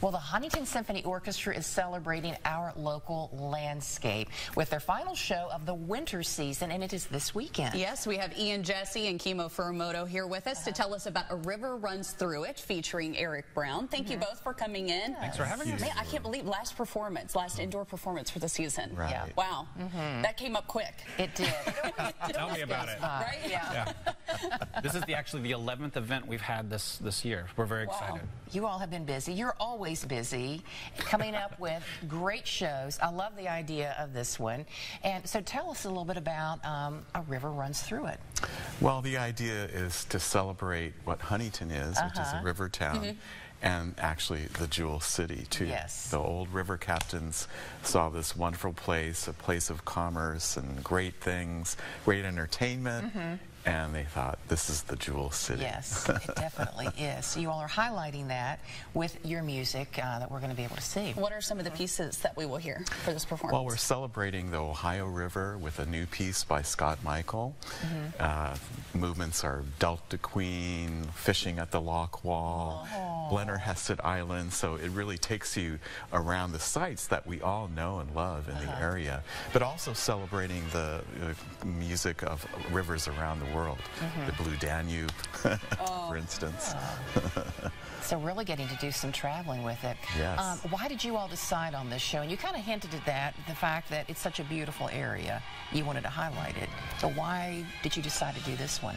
Well, the Huntington Symphony Orchestra is celebrating our local landscape with their final show of the winter season, and it is this weekend. Yes, we have Ian Jesse and Kimo Furumoto here with us to tell us about A River Runs Through It, featuring Eric Brown. Thank you both for coming in. Thanks for having us. Man, I can't believe last performance, last indoor performance for the season. Right. Yeah. Wow. That came up quick. It did. Tell me about it. Uh, Right? Yeah. This is the actually the 11th event we've had this this year. We're very Wow. excited. You all have been busy. You're always busy coming up with great shows. I love the idea of this one. And so tell us a little bit about um, A River Runs Through It. Well, the idea is to celebrate what Huntington is, which is Uh-huh. a river town. And actually, the Jewel City, too. Yes. The old river captains saw this wonderful place, a place of commerce and great things, great entertainment, and they thought, this is the Jewel City. Yes, it definitely is. So you all are highlighting that with your music uh, that we're going to be able to see. What are some of the pieces that we will hear for this performance? Well, we're celebrating the Ohio River with a new piece by Scott Michael. Uh, movements are Delta Queen, fishing at the Lock Wall, Blennerhassett Island. So it really takes you around the sites that we all know and love in the area, but also celebrating the uh, music of rivers around the world. The Blue Danube, for instance. So really getting to do some traveling with it. Yes. Um, why did you all decide on this show? And you kind of hinted at that, the fact that it's such a beautiful area. You wanted to highlight it. So why did you decide to do this one?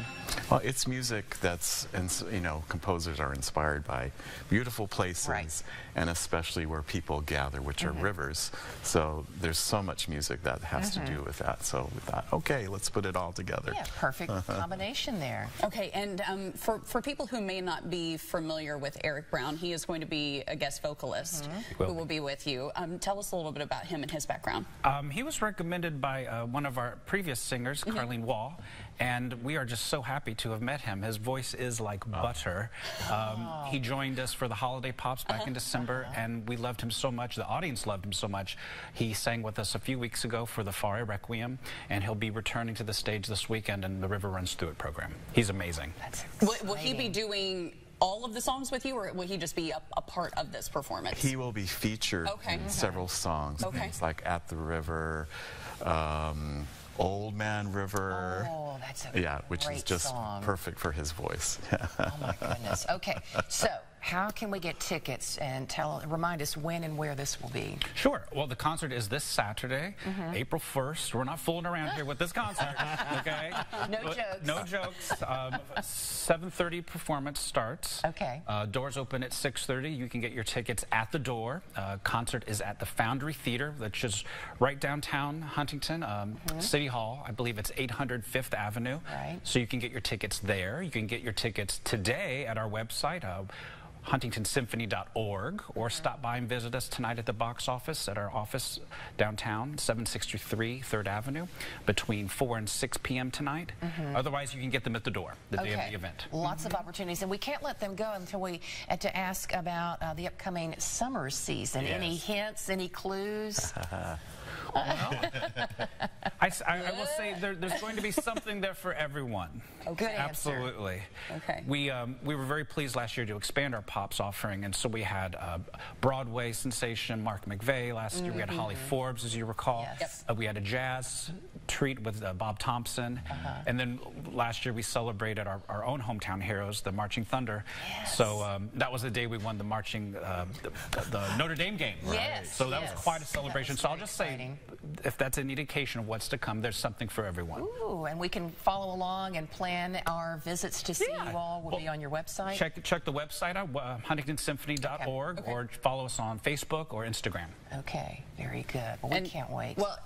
Well, it's music that's, you know, composers are inspired by beautiful places, Right. Mm-hmm. and especially where people gather, which are rivers. So there's so much music that has to do with that. So we thought, okay, let's put it all together. Yeah, perfect combination there. Okay, and um, for, for people who may not be familiar with Eric Brown, he is going to be a guest vocalist Mm-hmm. who will be with you. Um, tell us a little bit about him and his background. Um, he was recommended by uh, one of our previous singers, Carlene Wall, and we are just so happy to have met him. His voice is like butter. Um, he joined us for the Holiday Pops back in December, and we loved him so much. The audience loved him so much. He sang with us a few weeks ago for the Fauré Requiem, and he'll be returning to the stage this weekend in the River Runs Through It program. He's amazing. That's Will, will he be doing all of the songs with you, or will he just be a, a part of this performance? He will be featured Okay. in several songs, Okay. things like At the River, um, Old Man River. Oh, that's a yeah, which is just song. perfect for his voice. Oh my goodness. Okay, so how can we get tickets and tell remind us when and where this will be? Sure. Well, the concert is this Saturday, Mm-hmm. April 1st. We're not fooling around here with this concert, okay? No But- jokes. No jokes. Um, 7.30 performance starts. Okay. Uh, doors open at 6.30. You can get your tickets at the door. Uh, concert is at the Foundry Theater, which is right downtown Huntington, um, City Hall. I believe it's 800 Fifth Avenue. Right. So you can get your tickets there. You can get your tickets today at our website, uh, huntingtonsymphony.org, or stop by and visit us tonight at the box office at our office downtown, 763 3rd Avenue, between 4 and 6 p.m. tonight. Otherwise, you can get them at the door the day of the event. Lots of opportunities, and we can't let them go until we uh, to ask about uh, the upcoming summer season. Any hints? Any clues? I, I- I will say there, there's going to be something there for everyone. Good. Absolutely. Okay. We um, we were very pleased last year to expand our pops offering, and so we had uh, Broadway sensation Mark McVey last year. We had Holly Forbes, as you recall. Mm-hmm. Yes. Uh, we had a jazz treat with uh, Bob Thompson, Uh-huh. and then last year we celebrated our, our own hometown heroes, the Marching Thunder. Yes. So um, that was the day we won the marching uh, the, the Notre Dame game. Yes, So that yes. was quite a celebration. So I'll just say, if that's an indication of what's to come, there's something for everyone. Ooh, and we can follow along and plan our visits to see Yeah. you all. Will Well, be on your website. Check check the website out, uh, huntingtonsymphony.org, Okay. or follow us on Facebook or Instagram. Okay, very good. Well, we And- can't wait. Well,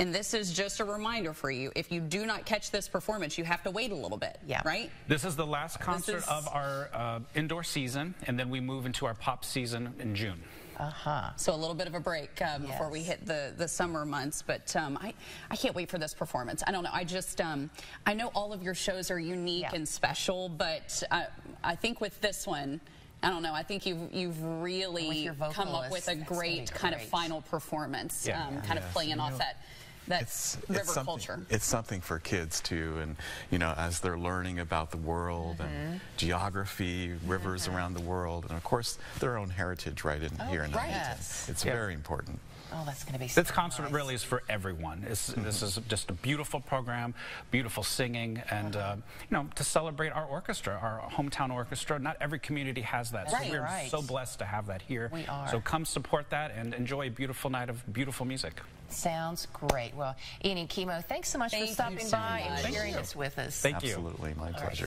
and this is just a reminder for you. If you do not catch this performance, you have to wait a little bit. Yeah. Right? This is the last concert is- of our uh, indoor season, and then we move into our pop season in June. uh huh. So a little bit of a break uh, before we hit the, the summer months, but um, I, I can't wait for this performance. I don't know. I just um, I know all of your shows are unique Yeah. and special, but I, I think with this one. I don't know. I think you've you've really come up with a that's great kind of final performance, Yeah. um, kind of playing off that That's river something, culture. It's something for kids too, and you know, as they're learning about the world and Mm-hmm. geography, rivers around the world, and of course their own heritage right in here in right. Huntington. Yes. It's Yeah. very important. Oh, that's going to be so This concert nice. really is for everyone. It's, this is just a beautiful program, beautiful singing, and uh, you know to celebrate our orchestra, our hometown orchestra. Not every community has that, Right, so we're right. so blessed to have that here. We are. So come support that and enjoy a beautiful night of beautiful music. Sounds great. Well, Ian and Kimo, thanks so much Thank for you stopping so by and sharing this with us. Thank you. Absolutely, my pleasure.